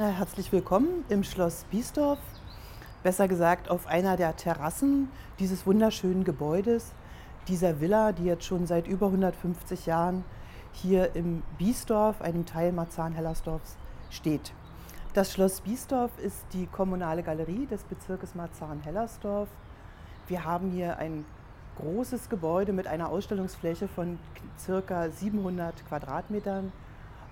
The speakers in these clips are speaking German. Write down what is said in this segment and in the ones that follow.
Herzlich willkommen im Schloss Biesdorf, besser gesagt auf einer der Terrassen dieses wunderschönen Gebäudes, dieser Villa, die jetzt schon seit über 150 Jahren hier im Biesdorf, einem Teil Marzahn-Hellersdorfs, steht. Das Schloss Biesdorf ist die kommunale Galerie des Bezirkes Marzahn-Hellersdorf. Wir haben hier ein großes Gebäude mit einer Ausstellungsfläche von ca. 700 Quadratmetern,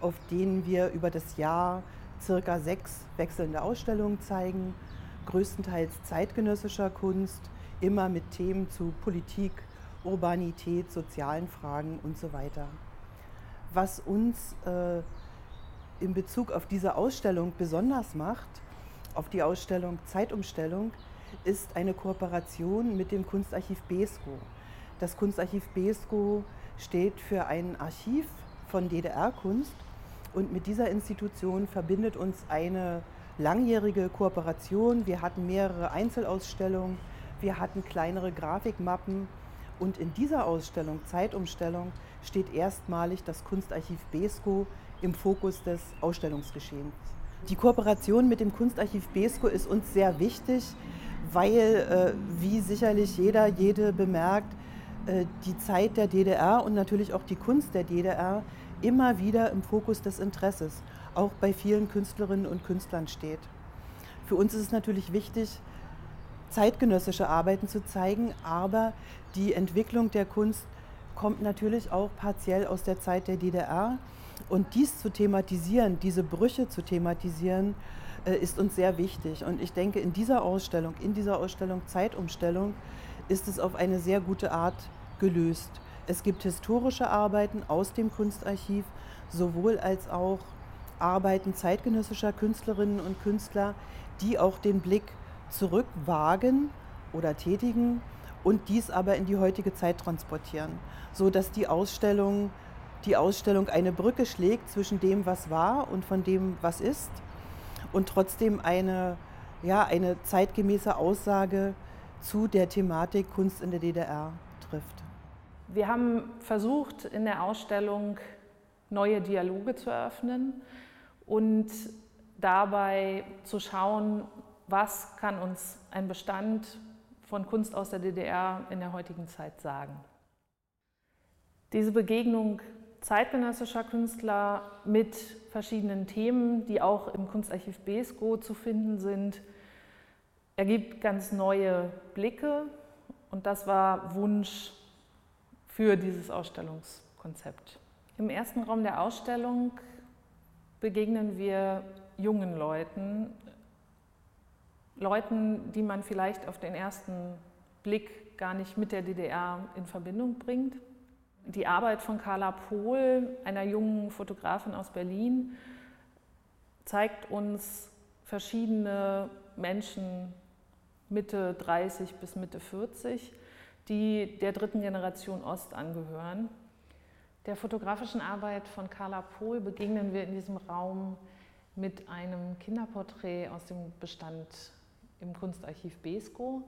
auf denen wir über das Jahr ca. sechs wechselnde Ausstellungen zeigen, größtenteils zeitgenössischer Kunst, immer mit Themen zu Politik, Urbanität, sozialen Fragen und so weiter. Was uns äh, in Bezug auf diese Ausstellung besonders macht, auf die Ausstellung Zeitumstellung, ist eine Kooperation mit dem Kunstarchiv Besko. Das Kunstarchiv Besko steht für ein Archiv von DDR-Kunst und mit dieser Institution verbindet uns eine langjährige Kooperation. Wir hatten mehrere Einzelausstellungen, wir hatten kleinere Grafikmappen und in dieser Ausstellung, Zeitumstellung, steht erstmalig das Kunstarchiv Besko im Fokus des Ausstellungsgeschehens. Die Kooperation mit dem Kunstarchiv Besko ist uns sehr wichtig, weil, äh, wie sicherlich jeder, jede bemerkt, äh, die Zeit der DDR und natürlich auch die Kunst der DDR immer wieder im Fokus des Interesses, auch bei vielen Künstlerinnen und Künstlern steht. Für uns ist es natürlich wichtig, zeitgenössische Arbeiten zu zeigen, aber die Entwicklung der Kunst kommt natürlich auch partiell aus der Zeit der DDR. Und dies zu thematisieren, diese Brüche zu thematisieren, äh, ist uns sehr wichtig. Und ich denke, in dieser Ausstellung, in dieser Ausstellung Zeitumstellung, ist es auf eine sehr gute Art gelöst. Es gibt historische Arbeiten aus dem Kunstarchiv, sowohl als auch Arbeiten zeitgenössischer Künstlerinnen und Künstler, die auch den Blick zurückwagen oder tätigen und dies aber in die heutige Zeit transportieren, so dass die Ausstellung die Ausstellung eine Brücke schlägt zwischen dem, was war und von dem, was ist und trotzdem eine, ja, eine zeitgemäße Aussage zu der Thematik Kunst in der DDR trifft. Wir haben versucht, in der Ausstellung neue Dialoge zu eröffnen und dabei zu schauen, was kann uns ein Bestand von Kunst aus der DDR in der heutigen Zeit sagen. Diese Begegnung zeitgenössischer Künstler mit verschiedenen Themen, die auch im Kunstarchiv Besko zu finden sind, ergibt ganz neue Blicke und das war Wunsch für dieses Ausstellungskonzept. Im ersten Raum der Ausstellung begegnen wir jungen Leuten, Leuten, die man vielleicht auf den ersten Blick gar nicht mit der DDR in Verbindung bringt. Die Arbeit von Carla Pohl, einer jungen Fotografin aus Berlin, zeigt uns verschiedene Menschen Mitte 30 bis Mitte 40, die der dritten Generation Ost angehören. Der fotografischen Arbeit von Carla Pohl begegnen wir in diesem Raum mit einem Kinderporträt aus dem Bestand im Kunstarchiv Besko.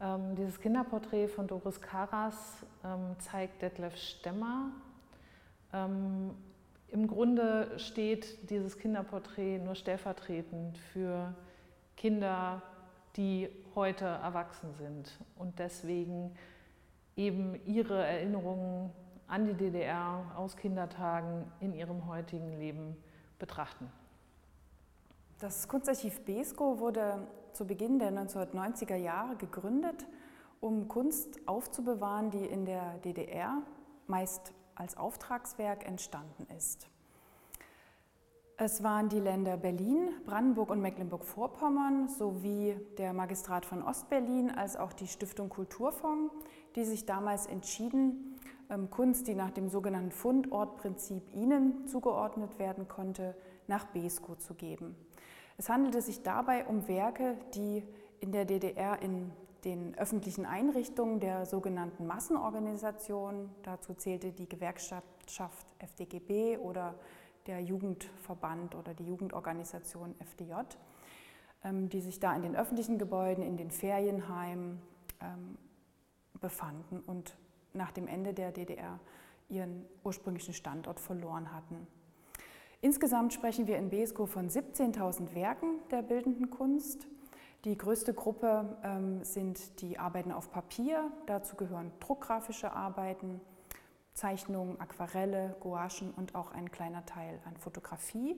Ähm, dieses Kinderporträt von Doris Karas ähm, zeigt Detlef Stemmer. Ähm, Im Grunde steht dieses Kinderporträt nur stellvertretend für Kinder, die heute erwachsen sind und deswegen eben ihre Erinnerungen an die DDR aus Kindertagen in ihrem heutigen Leben betrachten. Das Kunstarchiv Besko wurde zu Beginn der 1990er Jahre gegründet, um Kunst aufzubewahren, die in der DDR meist als Auftragswerk entstanden ist. Es waren die Länder Berlin, Brandenburg und Mecklenburg-Vorpommern sowie der Magistrat von Ostberlin als auch die Stiftung Kulturfonds, die sich damals entschieden, ähm, Kunst, die nach dem sogenannten Fundortprinzip ihnen zugeordnet werden konnte, nach Besko zu geben. Es handelte sich dabei um Werke, die in der DDR in den öffentlichen Einrichtungen der sogenannten Massenorganisation, dazu zählte die Gewerkschaft FDGB oder der Jugendverband oder die Jugendorganisation FDJ, ähm, die sich da in den öffentlichen Gebäuden, in den Ferienheimen ähm, befanden und nach dem Ende der DDR ihren ursprünglichen Standort verloren hatten. Insgesamt sprechen wir in BESCO von 17.000 Werken der bildenden Kunst. Die größte Gruppe ähm, sind die Arbeiten auf Papier. Dazu gehören druckgrafische Arbeiten, Zeichnungen, Aquarelle, Gouachen und auch ein kleiner Teil an Fotografie.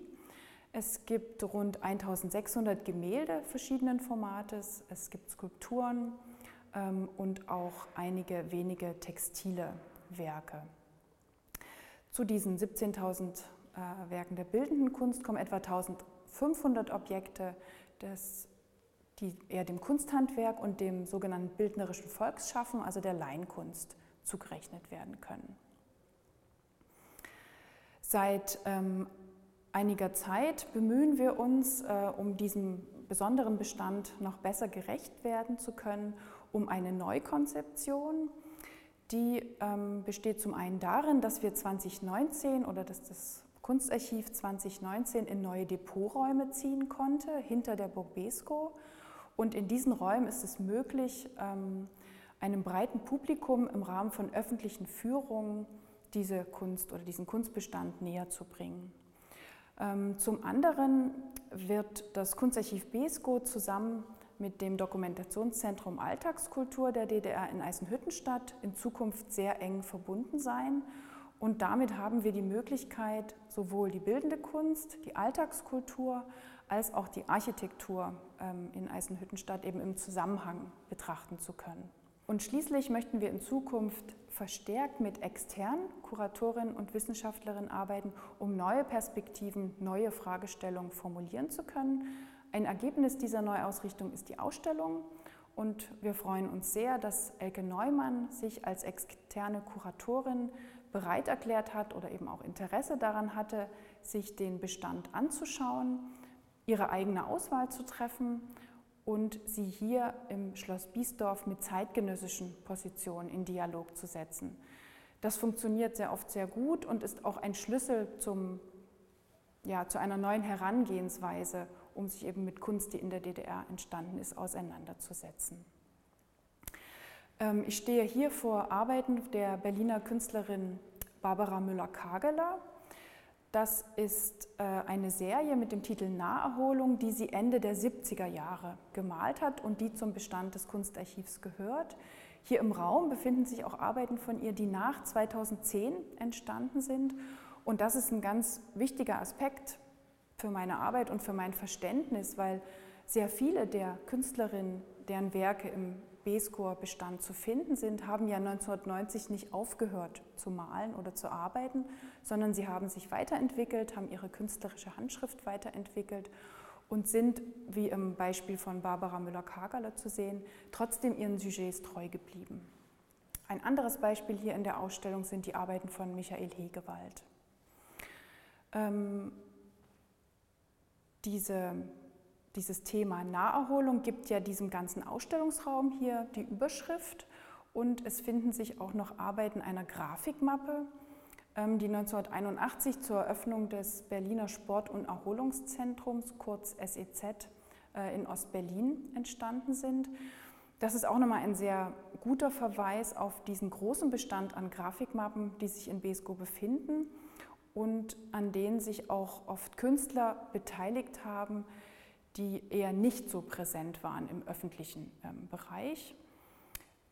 Es gibt rund 1600 Gemälde verschiedenen Formates. Es gibt Skulpturen ähm, und auch einige wenige textile Werke. Zu diesen 17.000 äh, Werken der bildenden Kunst kommen etwa 1500 Objekte des die eher dem Kunsthandwerk und dem sogenannten bildnerischen Volksschaffen, also der Leinkunst, zugerechnet werden können. Seit ähm, einiger Zeit bemühen wir uns, äh, um diesem besonderen Bestand noch besser gerecht werden zu können, um eine Neukonzeption. Die ähm, besteht zum einen darin, dass wir 2019 oder dass das Kunstarchiv 2019 in neue Depoträume ziehen konnte, hinter der Burg Besko und in diesen Räumen ist es möglich, ähm, einem breiten Publikum im Rahmen von öffentlichen Führungen diese Kunst oder diesen Kunstbestand näher zu bringen. Ähm, zum anderen wird das Kunstarchiv BESCO zusammen mit dem Dokumentationszentrum Alltagskultur der DDR in Eisenhüttenstadt in Zukunft sehr eng verbunden sein. Und damit haben wir die Möglichkeit, sowohl die bildende Kunst, die Alltagskultur als auch die Architektur ähm, in Eisenhüttenstadt eben im Zusammenhang betrachten zu können. Und schließlich möchten wir in Zukunft verstärkt mit externen Kuratorinnen und Wissenschaftlerinnen arbeiten, um neue Perspektiven, neue Fragestellungen formulieren zu können. Ein Ergebnis dieser Neuausrichtung ist die Ausstellung. Und wir freuen uns sehr, dass Elke Neumann sich als externe Kuratorin bereit erklärt hat oder eben auch Interesse daran hatte, sich den Bestand anzuschauen ihre eigene Auswahl zu treffen und sie hier im Schloss Biesdorf mit zeitgenössischen Positionen in Dialog zu setzen. Das funktioniert sehr oft sehr gut und ist auch ein Schlüssel zum, ja, zu einer neuen Herangehensweise, um sich eben mit Kunst, die in der DDR entstanden ist, auseinanderzusetzen. Ähm, ich stehe hier vor Arbeiten der Berliner Künstlerin Barbara Müller-Kageler. Das ist äh, eine Serie mit dem Titel Naherholung, die sie Ende der 70er Jahre gemalt hat und die zum Bestand des Kunstarchivs gehört. Hier im Raum befinden sich auch Arbeiten von ihr, die nach 2010 entstanden sind. Und das ist ein ganz wichtiger Aspekt für meine Arbeit und für mein Verständnis, weil sehr viele der Künstlerinnen, deren Werke im B-Score-Bestand zu finden sind, haben ja 1990 nicht aufgehört zu malen oder zu arbeiten, sondern sie haben sich weiterentwickelt, haben ihre künstlerische Handschrift weiterentwickelt und sind, wie im Beispiel von Barbara Müller-Kagerle zu sehen, trotzdem ihren Sujets treu geblieben. Ein anderes Beispiel hier in der Ausstellung sind die Arbeiten von Michael Hegewald. Ähm, diese dieses Thema Naherholung gibt ja diesem ganzen Ausstellungsraum hier die Überschrift und es finden sich auch noch Arbeiten einer Grafikmappe, ähm, die 1981 zur Eröffnung des Berliner Sport- und Erholungszentrums, kurz SEZ, äh, in Ostberlin entstanden sind. Das ist auch nochmal ein sehr guter Verweis auf diesen großen Bestand an Grafikmappen, die sich in Besko befinden und an denen sich auch oft Künstler beteiligt haben, die eher nicht so präsent waren im öffentlichen ähm, Bereich.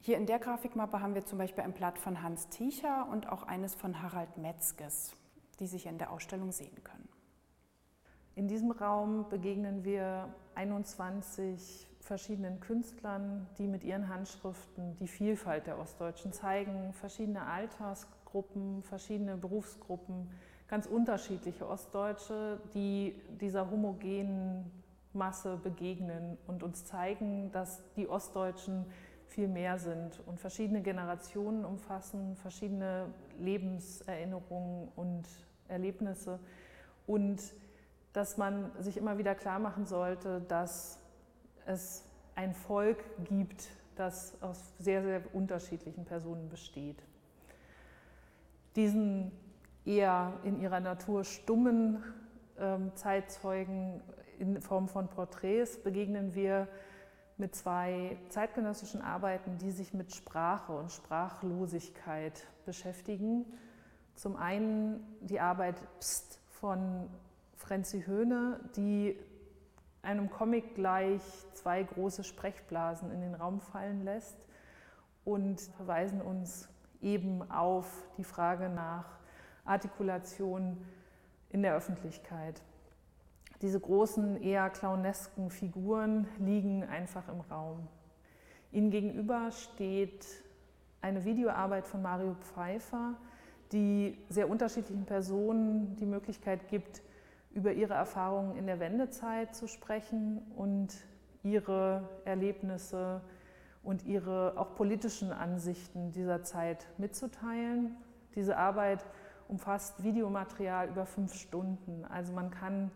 Hier in der Grafikmappe haben wir zum Beispiel ein Blatt von Hans Ticher und auch eines von Harald Metzges, die sich in der Ausstellung sehen können. In diesem Raum begegnen wir 21 verschiedenen Künstlern, die mit ihren Handschriften die Vielfalt der Ostdeutschen zeigen, verschiedene Altersgruppen, verschiedene Berufsgruppen, ganz unterschiedliche Ostdeutsche, die dieser homogenen Masse begegnen und uns zeigen, dass die Ostdeutschen viel mehr sind und verschiedene Generationen umfassen, verschiedene Lebenserinnerungen und Erlebnisse und dass man sich immer wieder klar machen sollte, dass es ein Volk gibt, das aus sehr, sehr unterschiedlichen Personen besteht. Diesen eher in ihrer Natur stummen ähm, Zeitzeugen in Form von Porträts begegnen wir mit zwei zeitgenössischen Arbeiten, die sich mit Sprache und Sprachlosigkeit beschäftigen. Zum einen die Arbeit Pst von Frenzi Höhne, die einem Comic gleich zwei große Sprechblasen in den Raum fallen lässt und verweisen uns eben auf die Frage nach Artikulation in der Öffentlichkeit. Diese großen, eher clownesken Figuren liegen einfach im Raum. Ihnen gegenüber steht eine Videoarbeit von Mario Pfeiffer, die sehr unterschiedlichen Personen die Möglichkeit gibt, über ihre Erfahrungen in der Wendezeit zu sprechen und ihre Erlebnisse und ihre auch politischen Ansichten dieser Zeit mitzuteilen. Diese Arbeit umfasst Videomaterial über fünf Stunden. Also man kann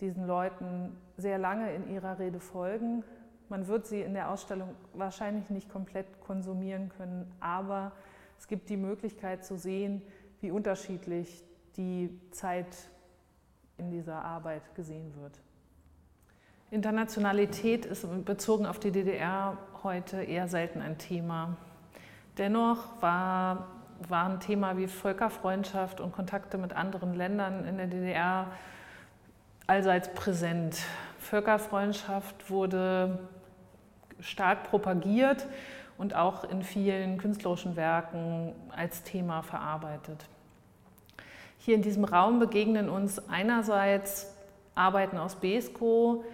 diesen Leuten sehr lange in ihrer Rede folgen. Man wird sie in der Ausstellung wahrscheinlich nicht komplett konsumieren können, aber es gibt die Möglichkeit zu sehen, wie unterschiedlich die Zeit in dieser Arbeit gesehen wird. Internationalität ist bezogen auf die DDR heute eher selten ein Thema. Dennoch war, waren Thema wie Völkerfreundschaft und Kontakte mit anderen Ländern in der DDR allseits präsent. Völkerfreundschaft wurde stark propagiert und auch in vielen künstlerischen Werken als Thema verarbeitet. Hier in diesem Raum begegnen uns einerseits Arbeiten aus Besko,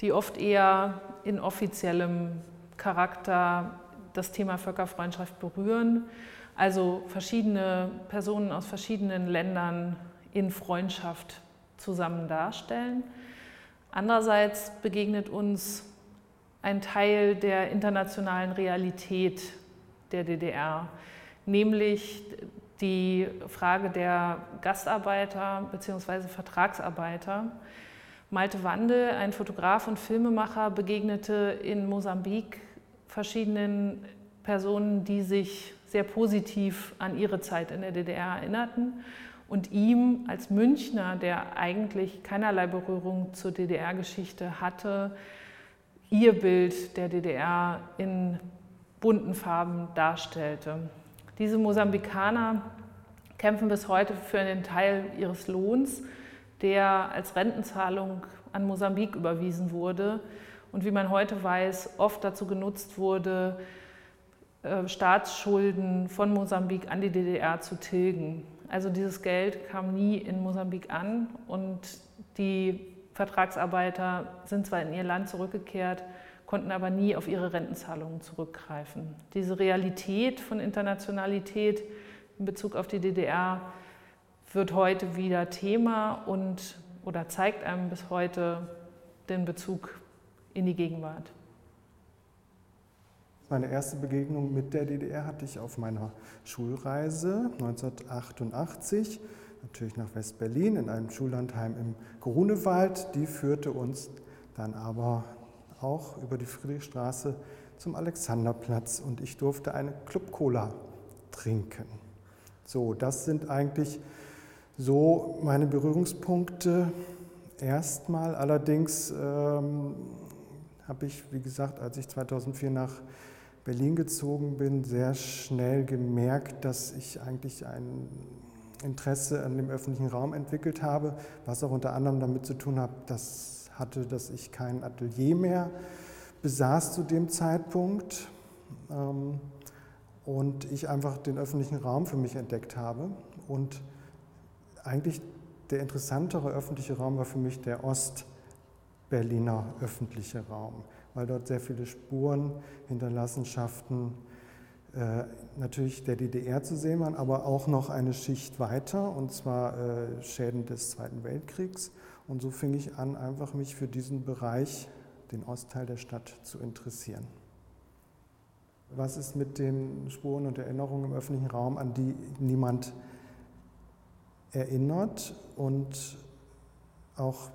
die oft eher in offiziellem Charakter das Thema Völkerfreundschaft berühren, also verschiedene Personen aus verschiedenen Ländern in Freundschaft zusammen darstellen. Andererseits begegnet uns ein Teil der internationalen Realität der DDR, nämlich die Frage der Gastarbeiter bzw. Vertragsarbeiter. Malte Wandel, ein Fotograf und Filmemacher, begegnete in Mosambik verschiedenen Personen, die sich sehr positiv an ihre Zeit in der DDR erinnerten und ihm als Münchner, der eigentlich keinerlei Berührung zur DDR-Geschichte hatte, ihr Bild der DDR in bunten Farben darstellte. Diese Mosambikaner kämpfen bis heute für einen Teil ihres Lohns, der als Rentenzahlung an Mosambik überwiesen wurde und wie man heute weiß, oft dazu genutzt wurde, äh, Staatsschulden von Mosambik an die DDR zu tilgen. Also dieses Geld kam nie in Mosambik an und die Vertragsarbeiter sind zwar in ihr Land zurückgekehrt, konnten aber nie auf ihre Rentenzahlungen zurückgreifen. Diese Realität von Internationalität in Bezug auf die DDR wird heute wieder Thema und oder zeigt einem bis heute den Bezug in die Gegenwart. Meine erste Begegnung mit der DDR hatte ich auf meiner Schulreise 1988 natürlich nach West-Berlin in einem Schullandheim im Grunewald. Die führte uns dann aber auch über die Friedrichstraße zum Alexanderplatz und ich durfte eine Club Cola trinken. So, das sind eigentlich so meine Berührungspunkte. Erstmal allerdings ähm, habe ich, wie gesagt, als ich 2004 nach Berlin gezogen bin, sehr schnell gemerkt, dass ich eigentlich ein Interesse an dem öffentlichen Raum entwickelt habe, was auch unter anderem damit zu tun hat, dass hatte, dass ich kein Atelier mehr besaß zu dem Zeitpunkt ähm, und ich einfach den öffentlichen Raum für mich entdeckt habe. Und eigentlich der interessantere öffentliche Raum war für mich der Ostberliner öffentliche Raum, weil dort sehr viele Spuren, Hinterlassenschaften, äh, natürlich der DDR zu sehen waren, aber auch noch eine Schicht weiter, und zwar äh, Schäden des Zweiten Weltkriegs. Und so fing ich an, einfach mich für diesen Bereich, den Ostteil der Stadt, zu interessieren. Was ist mit den Spuren und Erinnerungen im öffentlichen Raum, an die niemand erinnert und auch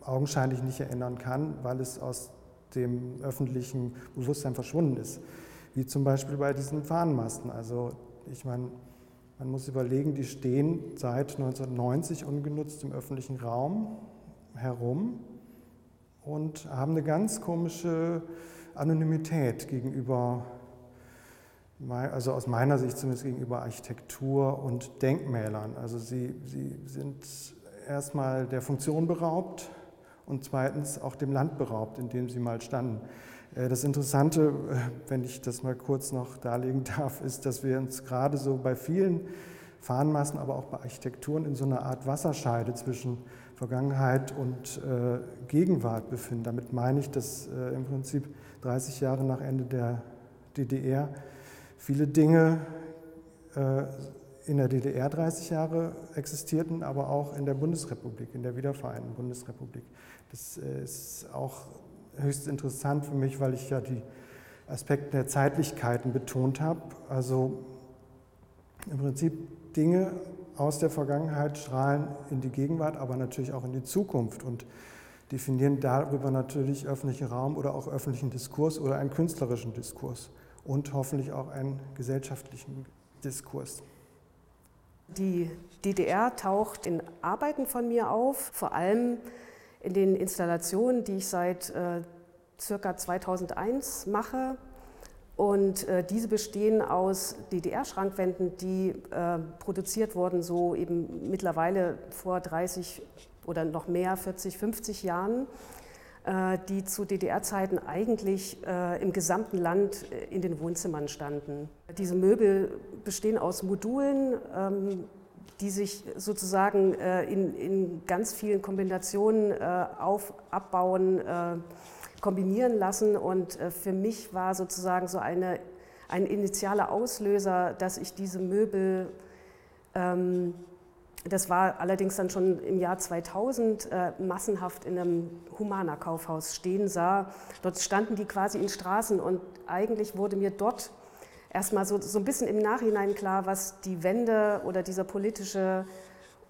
augenscheinlich nicht erinnern kann, weil es aus dem öffentlichen Bewusstsein verschwunden ist wie zum Beispiel bei diesen Fahnenmasten. Also ich meine, man muss überlegen, die stehen seit 1990 ungenutzt im öffentlichen Raum herum und haben eine ganz komische Anonymität gegenüber, also aus meiner Sicht zumindest gegenüber Architektur und Denkmälern. Also sie, sie sind erstmal der Funktion beraubt und zweitens auch dem Land beraubt, in dem sie mal standen. Äh, das Interessante, äh, wenn ich das mal kurz noch darlegen darf, ist, dass wir uns gerade so bei vielen Fahnenmassen, aber auch bei Architekturen in so einer Art Wasserscheide zwischen Vergangenheit und äh, Gegenwart befinden. Damit meine ich, dass im Prinzip 30 Jahre nach Ende der DDR viele Dinge in der DDR 30 Jahre existierten, aber auch in der Bundesrepublik, in der wiedervereinten Bundesrepublik. Das ist auch höchst interessant für mich, weil ich ja die Aspekte der Zeitlichkeiten betont habe. Also im Prinzip Dinge aus der Vergangenheit strahlen in die Gegenwart, aber natürlich auch in die Zukunft und definieren darüber natürlich öffentlichen Raum oder auch öffentlichen Diskurs oder einen künstlerischen Diskurs und hoffentlich auch einen gesellschaftlichen Diskurs. Die DDR taucht in Arbeiten von mir auf, vor allem in den Installationen, die ich seit äh, circa 2001 mache. Und äh, diese bestehen aus DDR-Schrankwänden, die äh, produziert wurden, so eben mittlerweile vor 30 oder noch mehr, 40, 50 Jahren, äh, die zu DDR-Zeiten eigentlich äh, im gesamten Land äh, in den Wohnzimmern standen. Diese Möbel bestehen aus Modulen, ähm, die sich sozusagen äh, in, in, ganz vielen Kombinationen äh, auf, abbauen, äh, kombinieren lassen. Und für mich war sozusagen so eine, ein initialer Auslöser, dass ich diese Möbel, ähm, das war allerdings dann schon im Jahr 2000, massenhaft in einem Humana-Kaufhaus stehen sah. Dort standen die quasi in Straßen und eigentlich wurde mir dort erstmal so, so ein bisschen im Nachhinein klar, was die Wende oder dieser politische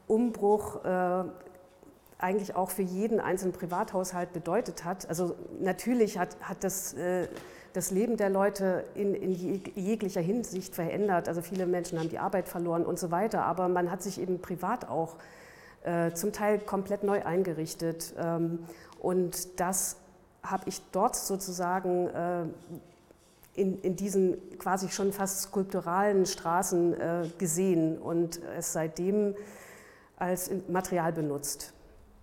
Umbruch äh, eigentlich auch für jeden einzelnen Privathaushalt bedeutet hat. Also natürlich hat, hat das, äh, das Leben der Leute in, in jeglicher Hinsicht verändert. Also viele Menschen haben die Arbeit verloren und so weiter, aber man hat sich eben privat auch äh, zum Teil komplett neu eingerichtet. Ähm, und das habe ich dort sozusagen äh, in, in diesen quasi schon fast skulpturalen Straßen äh, gesehen und es seitdem als Material benutzt.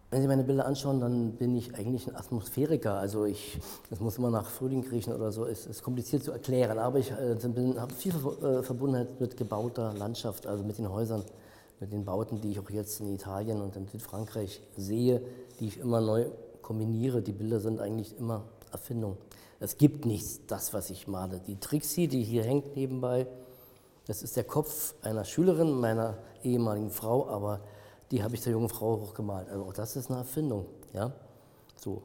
Wenn Sie meine Bilder anschauen, dann bin ich eigentlich ein Atmosphäriker. Also ich, das muss immer nach Frühling kriechen oder so, es ist kompliziert zu erklären. Aber ich äh, habe viel äh, Verbundenheit mit gebauter Landschaft, also mit den Häusern, mit den Bauten, die ich auch jetzt in Italien und in Südfrankreich sehe, die ich immer neu kombiniere. Die Bilder sind eigentlich immer Erfindung. Es gibt nichts, das, was ich male. Die Trixie, die hier hängt nebenbei, das ist der Kopf einer Schülerin meiner ehemaligen Frau, aber die habe ich der jungen Frau hochgemalt. Also auch das ist eine Erfindung. Ja? So.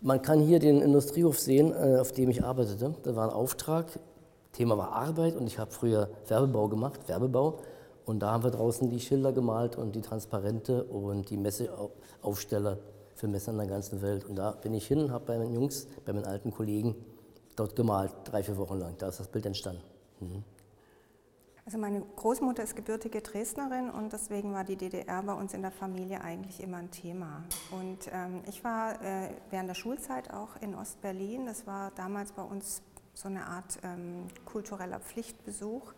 Man kann hier den Industriehof sehen, äh, auf dem ich arbeitete. Da war ein Auftrag, Thema war Arbeit und ich habe früher Werbebau gemacht, Werbebau. Und da haben wir draußen die Schilder gemalt und die Transparente und die Messeaufsteller für Messer in der ganzen Welt. Und da bin ich hin und habe bei meinen Jungs, bei meinen alten Kollegen dort gemalt, drei, vier Wochen lang. Da ist das Bild entstanden. Mhm. Also meine Großmutter ist gebürtige Dresdnerin und deswegen war die DDR bei uns in der Familie eigentlich immer ein Thema. Und ähm, ich war äh, während der Schulzeit auch in Ostberlin. Das war damals bei uns so eine Art ähm, kultureller Pflichtbesuch.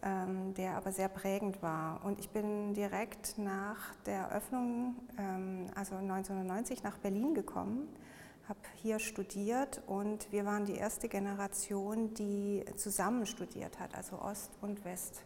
Ähm, der aber sehr prägend war. Und ich bin direkt nach der Eröffnung, ähm, also 1990, nach Berlin gekommen, habe hier studiert und wir waren die erste Generation, die zusammen studiert hat, also Ost und West.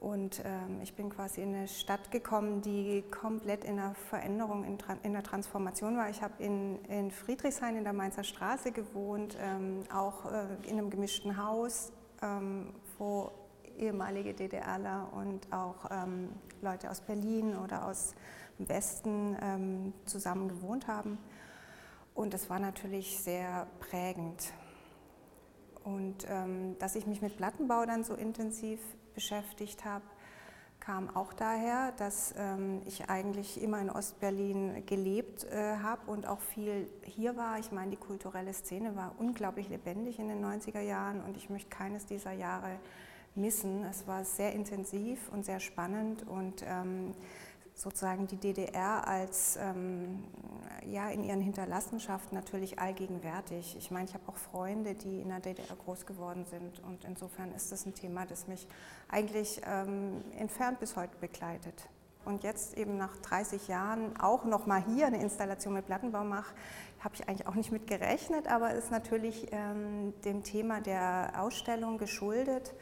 Und ähm, ich bin quasi in eine Stadt gekommen, die komplett in der Veränderung, in, in der Transformation war. Ich habe in, in, Friedrichshain in der Mainzer Straße gewohnt, ähm, auch äh, in einem gemischten Haus, ähm, wo ehemalige DDRler und auch ähm, Leute aus Berlin oder aus dem Westen ähm, zusammen gewohnt haben. Und das war natürlich sehr prägend. Und ähm, dass ich mich mit Plattenbau dann so intensiv beschäftigt habe, kam auch daher, dass ähm, ich eigentlich immer in Ostberlin gelebt äh, habe und auch viel hier war. Ich meine, die kulturelle Szene war unglaublich lebendig in den 90er Jahren und ich möchte keines dieser Jahre missen. Es war sehr intensiv und sehr spannend und ähm, sozusagen die DDR als ähm, ja in ihren Hinterlassenschaften natürlich allgegenwärtig. Ich meine, ich habe auch Freunde, die in der DDR groß geworden sind und insofern ist das ein Thema, das mich eigentlich ähm, entfernt bis heute begleitet. und jetzt eben nach 30 Jahren auch noch mal hier eine Installation mit Plattenbau mache, habe ich eigentlich auch nicht mit gerechnet, aber ist natürlich ähm, dem Thema der Ausstellung geschuldet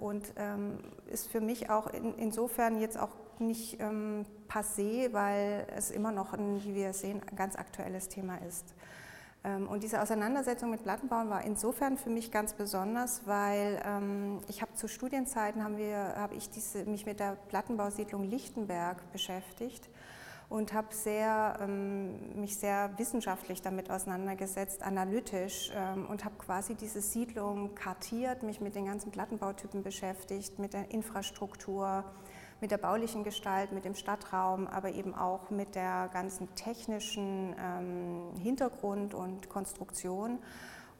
und ähm, ist für mich auch in, insofern jetzt auch nicht ähm, passé, weil es immer noch, ein, wie wir sehen, ein ganz aktuelles Thema ist. Ähm, und diese Auseinandersetzung mit Plattenbauen war insofern für mich ganz besonders, weil ähm, ich habe zu Studienzeiten haben wir, ich diese, mich mit der Plattenbausiedlung Lichtenberg beschäftigt und habe sehr, ähm, mich sehr wissenschaftlich damit auseinandergesetzt, analytisch ähm, und habe quasi diese Siedlung kartiert, mich mit den ganzen Plattenbautypen beschäftigt, mit der Infrastruktur, mit der baulichen Gestalt, mit dem Stadtraum, aber eben auch mit der ganzen technischen ähm, Hintergrund und Konstruktion.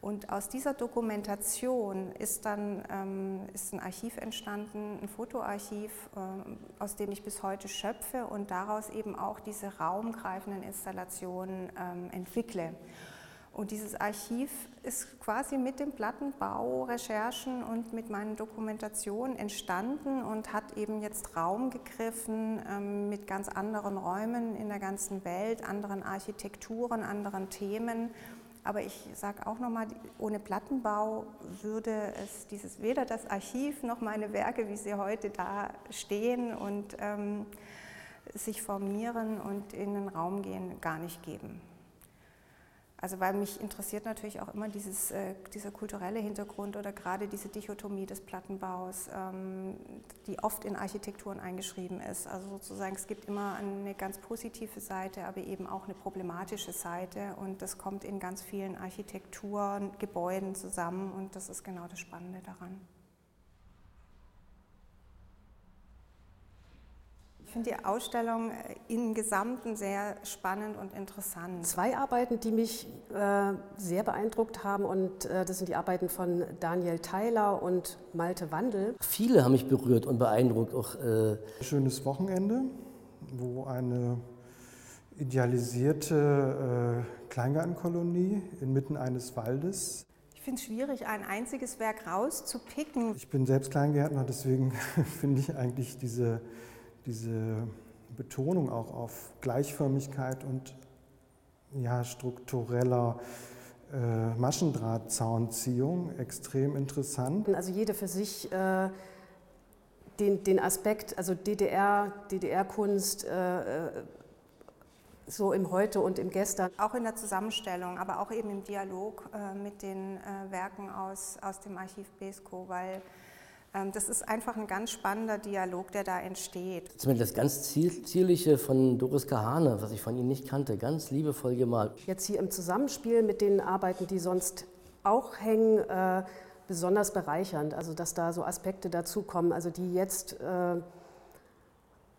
Und aus dieser Dokumentation ist dann ähm, ist ein Archiv entstanden, ein Fotoarchiv, ähm, aus dem ich bis heute schöpfe und daraus eben auch diese raumgreifenden Installationen ähm, entwickle. Und dieses Archiv ist quasi mit dem Plattenbau, Recherchen und mit meinen Dokumentationen entstanden und hat eben jetzt Raum gegriffen ähm, mit ganz anderen Räumen in der ganzen Welt, anderen Architekturen, anderen Themen. Aber ich sage auch nochmal, ohne Plattenbau würde es dieses weder das Archiv noch meine Werke, wie sie heute da stehen und ähm, sich formieren und in den Raum gehen, gar nicht geben. Also weil mich interessiert natürlich auch immer dieses, äh, dieser kulturelle Hintergrund oder gerade diese Dichotomie des Plattenbaus, ähm, die oft in Architekturen eingeschrieben ist. Also sozusagen, es gibt immer eine ganz positive Seite, aber eben auch eine problematische Seite und das kommt in ganz vielen Architekturen, Gebäuden zusammen und das ist genau das Spannende daran. Finde die Ausstellung äh, im Gesamten sehr spannend und interessant. Zwei Arbeiten, die mich äh, sehr beeindruckt haben, und äh, das sind die Arbeiten von Daniel Theiler und Malte Wandel. Viele haben mich berührt und beeindruckt. Auch, äh Schönes Wochenende, wo eine idealisierte äh, Kleingartenkolonie inmitten eines Waldes Ich finde es schwierig, ein einziges Werk rauszupicken. Ich bin selbst Kleingärtner, deswegen finde ich eigentlich diese diese Betonung auch auf Gleichförmigkeit und ja, struktureller äh, Maschendrahtzaunziehung extrem interessant. Also jede für sich äh, den, den Aspekt, also DDR, DDR-Kunst, äh, äh, so im Heute und im Gestern. Auch in der Zusammenstellung, aber auch eben im Dialog äh, mit den äh, Werken aus, aus dem Archiv Besko, weil das ist einfach ein ganz spannender Dialog, der da entsteht. Zumindest das ganz zierliche von Doris Kahane, was ich von Ihnen nicht kannte, ganz liebevoll gemalt. Jetzt hier im Zusammenspiel mit den Arbeiten, die sonst auch hängen, äh, besonders bereichernd. Also dass da so Aspekte dazukommen, also die jetzt äh,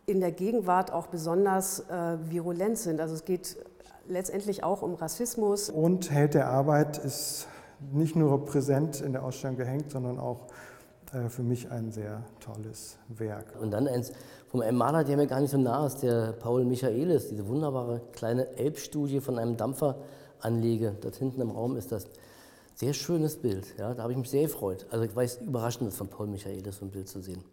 in der Gegenwart auch besonders äh, virulent sind. Also es geht letztendlich auch um Rassismus. Und Held der Arbeit ist nicht nur präsent in der Ausstellung gehängt, sondern auch äh, für mich ein sehr tolles Werk. Und dann eins vom einem Maler, der mir gar nicht so nah ist, der Paul Michaelis, diese wunderbare kleine Elbstudie von einem Dampferanlege. Dort hinten im Raum ist das sehr schönes Bild. Ja, da habe ich mich sehr gefreut. Also ich weiß, überraschend ist von Paul Michaelis so ein Bild zu sehen.